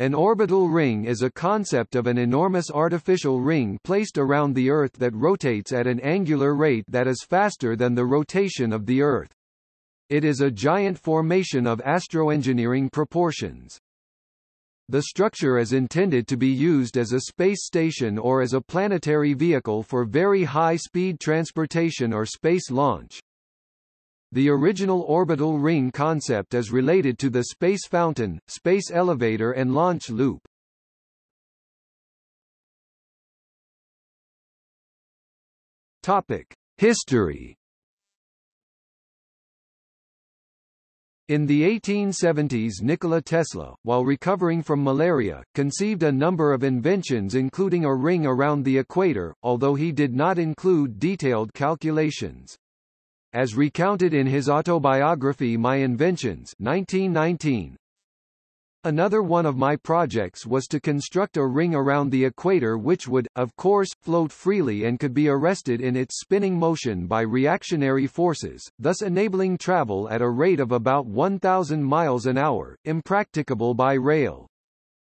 An orbital ring is a concept of an enormous artificial ring placed around the Earth that rotates at an angular rate that is faster than the rotation of the Earth. It is a giant formation of astroengineering proportions. The structure is intended to be used as a space station or as a planetary vehicle for very high-speed transportation or space launch. The original orbital ring concept is related to the space fountain, space elevator and launch loop. Topic: History In the 1870s Nikola Tesla, while recovering from malaria, conceived a number of inventions including a ring around the equator, although he did not include detailed calculations. As recounted in his autobiography My Inventions 1919, Another one of my projects was to construct a ring around the equator which would, of course, float freely and could be arrested in its spinning motion by reactionary forces, thus enabling travel at a rate of about 1,000 miles an hour, impracticable by rail.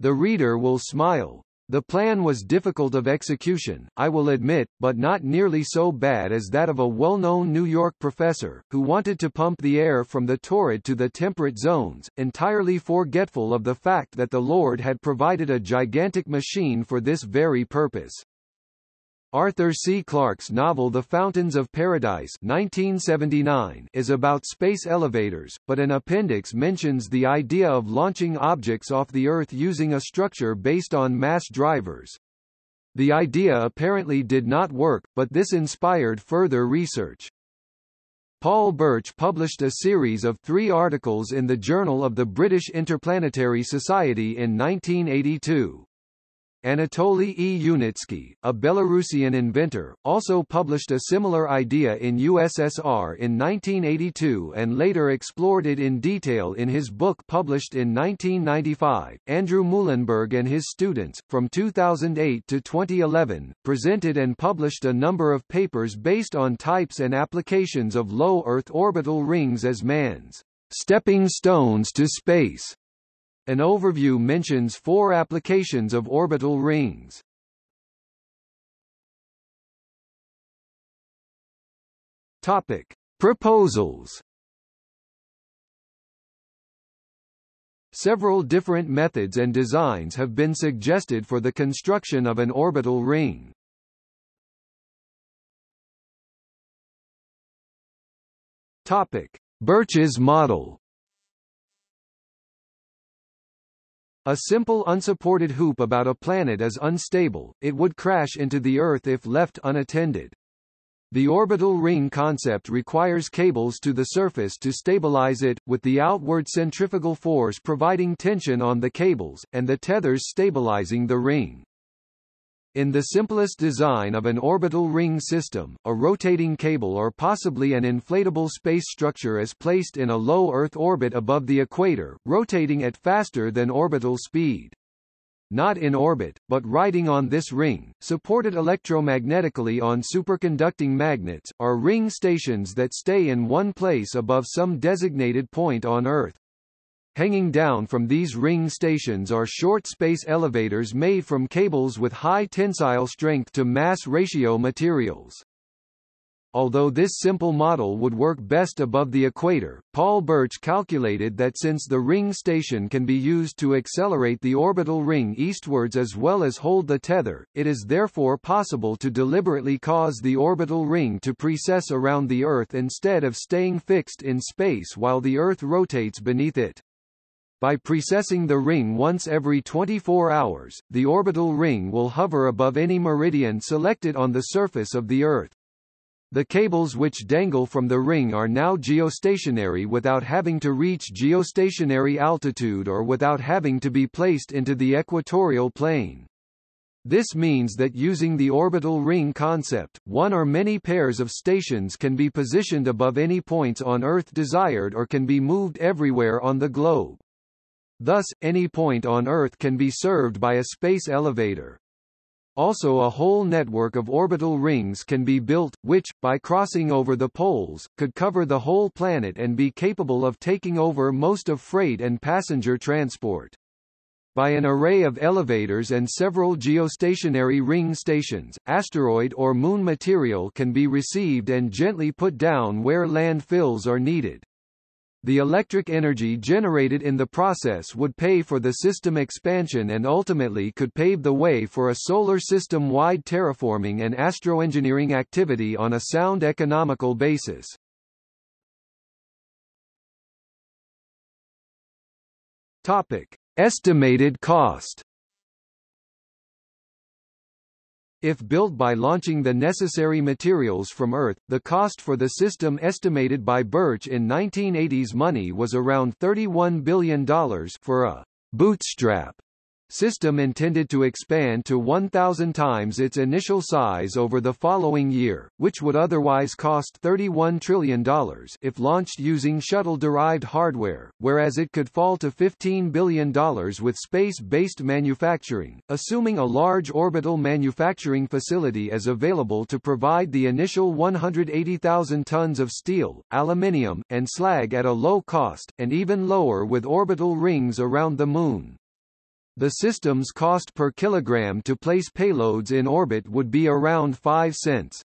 The reader will smile. The plan was difficult of execution, I will admit, but not nearly so bad as that of a well-known New York professor, who wanted to pump the air from the torrid to the temperate zones, entirely forgetful of the fact that the Lord had provided a gigantic machine for this very purpose. Arthur C. Clarke's novel The Fountains of Paradise 1979 is about space elevators, but an appendix mentions the idea of launching objects off the Earth using a structure based on mass drivers. The idea apparently did not work, but this inspired further research. Paul Birch published a series of three articles in the Journal of the British Interplanetary Society in 1982. Anatoly E. Yunitskiy, a Belarusian inventor, also published a similar idea in USSR in 1982 and later explored it in detail in his book published in 1995. Andrew Meulenberg and his students, from 2008 to 2011, presented and published a number of papers based on types and applications of low Earth orbital rings as man's stepping stones to space. An overview mentions four applications of orbital rings. Topic: Proposals. Several different methods and designs have been suggested for the construction of an orbital ring. Topic: Birch's model. A simple unsupported hoop about a planet is unstable, it would crash into the Earth if left unattended. The orbital ring concept requires cables to the surface to stabilize it, with the outward centrifugal force providing tension on the cables, and the tethers stabilizing the ring. In the simplest design of an orbital ring system, a rotating cable or possibly an inflatable space structure is placed in a low Earth orbit above the equator, rotating at faster than orbital speed. Not in orbit, but riding on this ring, supported electromagnetically on superconducting magnets, are ring stations that stay in one place above some designated point on Earth. Hanging down from these ring stations are short space elevators made from cables with high tensile strength to mass ratio materials. Although this simple model would work best above the equator, Paul Birch calculated that since the ring station can be used to accelerate the orbital ring eastwards as well as hold the tether, it is therefore possible to deliberately cause the orbital ring to precess around the Earth instead of staying fixed in space while the Earth rotates beneath it. By precessing the ring once every 24 hours, the orbital ring will hover above any meridian selected on the surface of the Earth. The cables which dangle from the ring are now geostationary without having to reach geostationary altitude or without having to be placed into the equatorial plane. This means that using the orbital ring concept, one or many pairs of stations can be positioned above any points on Earth desired or can be moved everywhere on the globe. Thus, any point on Earth can be served by a space elevator. Also a whole network of orbital rings can be built, which, by crossing over the poles, could cover the whole planet and be capable of taking over most of freight and passenger transport. by an array of elevators and several geostationary ring stations. Asteroid or moon material can be received and gently put down where landfills are needed. The electric energy generated in the process would pay for the system expansion and ultimately could pave the way for a solar system-wide terraforming and astroengineering activity on a sound economical basis. Topic: Estimated cost. If built by launching the necessary materials from Earth, the cost for the system estimated by Birch in 1980s money was around $31 billion for a bootstrap system intended to expand to 1,000 times its initial size over the following year, which would otherwise cost $31 trillion if launched using shuttle-derived hardware, whereas it could fall to $15 billion with space-based manufacturing, assuming a large orbital manufacturing facility is available to provide the initial 180,000 tons of steel, aluminium, and slag at a low cost, and even lower with orbital rings around the Moon. The system's cost per kilogram to place payloads in orbit would be around 5 cents.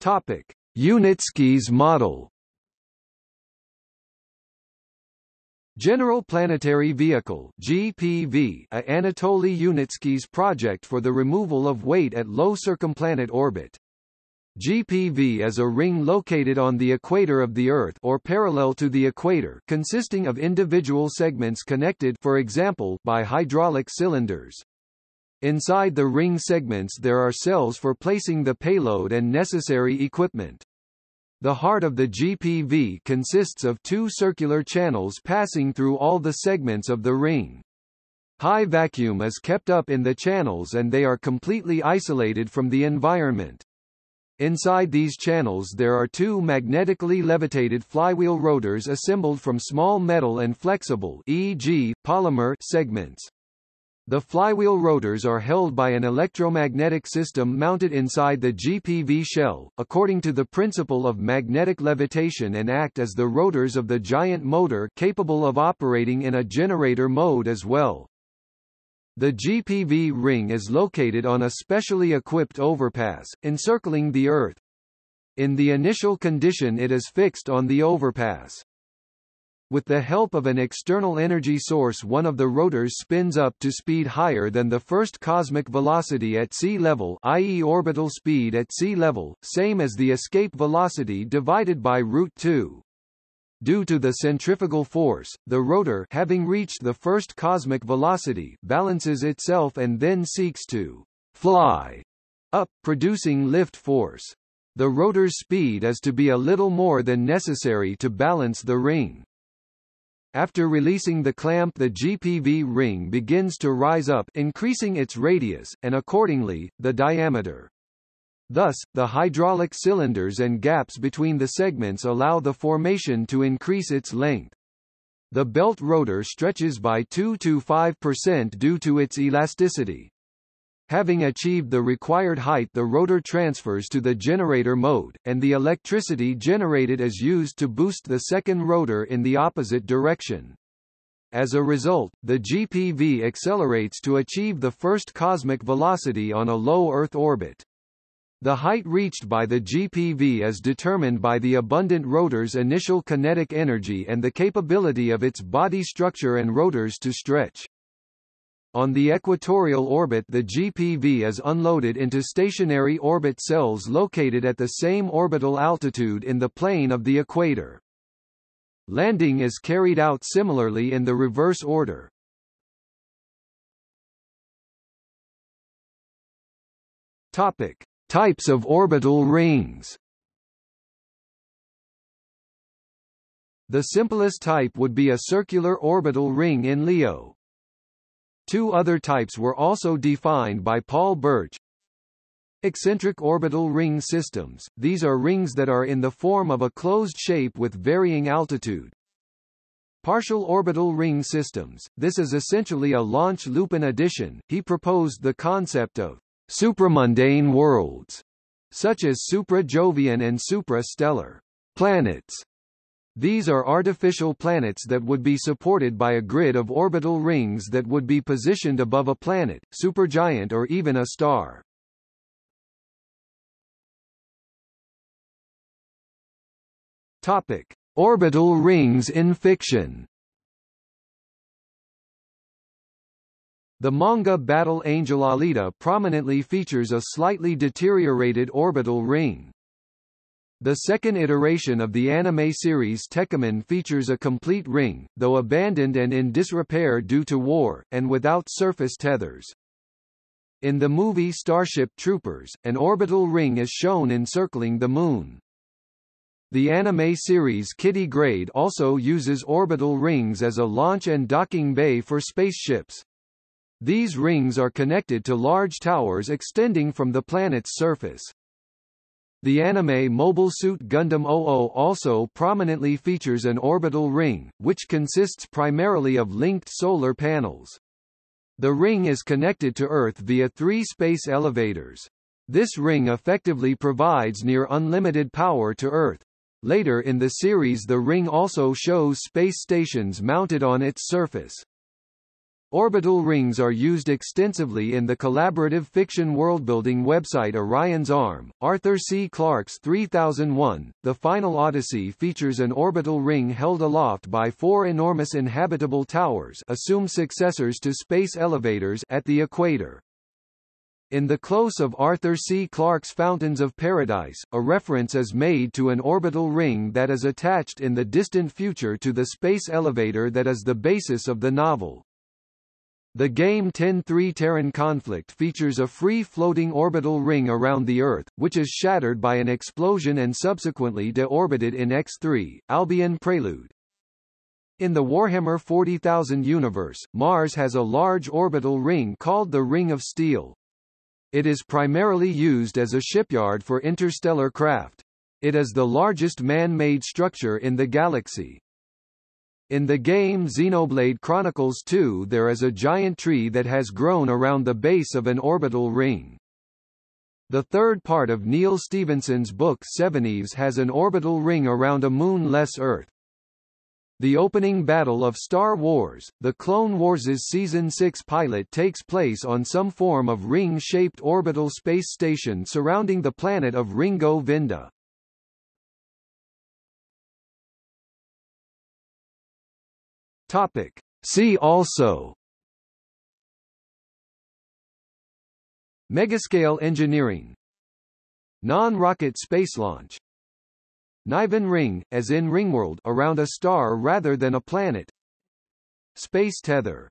Topic: Yunitskiy's model. General Planetary Vehicle GPV, a Anatoly Yunitskiy's project for the removal of weight at low circumplanet orbit. GPV is a ring located on the equator of the Earth or parallel to the equator consisting of individual segments connected for example, by hydraulic cylinders. Inside the ring segments there are cells for placing the payload and necessary equipment. The heart of the GPV consists of two circular channels passing through all the segments of the ring. High vacuum is kept up in the channels and they are completely isolated from the environment. Inside these channels there are two magnetically levitated flywheel rotors assembled from small metal and flexible e.g., polymer segments. The flywheel rotors are held by an electromagnetic system mounted inside the GPV shell, according to the principle of magnetic levitation and act as the rotors of the giant motor capable of operating in a generator mode as well. The GPV ring is located on a specially equipped overpass, encircling the Earth. In the initial condition it is fixed on the overpass. With the help of an external energy source one of the rotors spins up to speed higher than the first cosmic velocity at sea level i.e. orbital speed at sea level, same as the escape velocity divided by root 2. Due to the centrifugal force, the rotor having reached the first cosmic velocity balances itself and then seeks to fly up, producing lift force. The rotor's speed is to be a little more than necessary to balance the ring. After releasing the clamp the GPV ring begins to rise up increasing its radius, and accordingly, the diameter. Thus, the hydraulic cylinders and gaps between the segments allow the formation to increase its length. The belt rotor stretches by 2 to 5% due to its elasticity. Having achieved the required height the rotor transfers to the generator mode, and the electricity generated is used to boost the second rotor in the opposite direction. As a result, the GPV accelerates to achieve the first cosmic velocity on a low Earth orbit. The height reached by the GPV is determined by the abundant rotor's initial kinetic energy and the capability of its body structure and rotors to stretch. On the equatorial orbit the GPV is unloaded into stationary orbit cells located at the same orbital altitude in the plane of the equator. Landing is carried out similarly in the reverse order. Topic: Types of orbital rings The simplest type would be a circular orbital ring in LEO. Two other types were also defined by Paul Birch. Eccentric orbital ring systems, these are rings that are in the form of a closed shape with varying altitude. Partial orbital ring systems, this is essentially a launch loop in addition, he proposed the concept of supramundane worlds, such as supra-Jovian and supra-stellar planets. These are artificial planets that would be supported by a grid of orbital rings that would be positioned above a planet, supergiant or even a star. Topic: Orbital rings in fiction. The manga Battle Angel Alita prominently features a slightly deteriorated orbital ring. The second iteration of the anime series Tekkaman features a complete ring, though abandoned and in disrepair due to war, and without surface tethers. In the movie Starship Troopers, an orbital ring is shown encircling the Moon. The anime series Kiddy Grade also uses orbital rings as a launch and docking bay for spaceships. These rings are connected to large towers extending from the planet's surface. The anime Mobile Suit Gundam 00 also prominently features an orbital ring, which consists primarily of linked solar panels. The ring is connected to Earth via three space elevators. This ring effectively provides near unlimited power to Earth. Later in the series the ring also shows space stations mounted on its surface. Orbital rings are used extensively in the collaborative fiction worldbuilding website Orion's Arm. Arthur C. Clarke's 3001, The Final Odyssey features an orbital ring held aloft by four enormous inhabitable towers assumed successors to space elevators at the equator. In the close of Arthur C. Clarke's Fountains of Paradise, a reference is made to an orbital ring that is attached in the distant future to the space elevator that is the basis of the novel. The game 10-3 Terran Conflict features a free-floating orbital ring around the Earth, which is shattered by an explosion and subsequently deorbited in X3, Albion Prelude. In the Warhammer 40,000 universe, Mars has a large orbital ring called the Ring of Steel. It is primarily used as a shipyard for interstellar craft. It is the largest man-made structure in the galaxy. In the game Xenoblade Chronicles 2 there is a giant tree that has grown around the base of an orbital ring. The third part of Neal Stephenson's book Seveneves has an orbital ring around a moon-less Earth. The opening battle of Star Wars, The Clone Wars' Season 6 pilot takes place on some form of ring-shaped orbital space station surrounding the planet of Ringo Vinda. Topic. See also. Megascale engineering. Non-rocket space launch. Niven ring, as in Ringworld around a star rather than a planet. Space tether